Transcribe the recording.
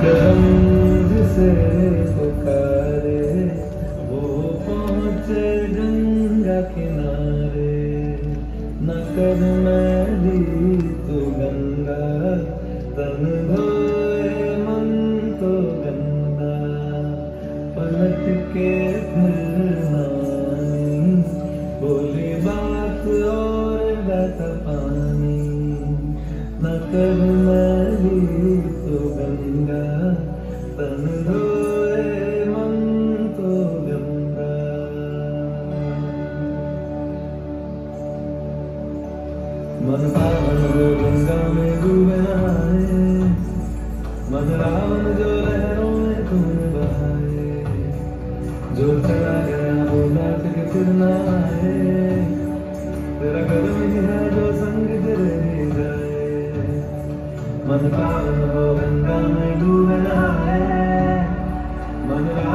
करम जिसे पुकारे, वो पहुँचे गंगा किनारे। न कर मैली तू गंगा, तन धोए मन तो गंदा पलट के फिर बोली बता पानी। न कर मैली मन पावन जो गंगा में डूबे नहाए। मन रावण जो लहरों में तुमने बहाए जो चला गया वो लौट के फिर ना आए तेरा कदम ही है जो संग तेरे ही जाए मन पावन हो गंगा में डूबे नहाए मन रावण जो लहरों में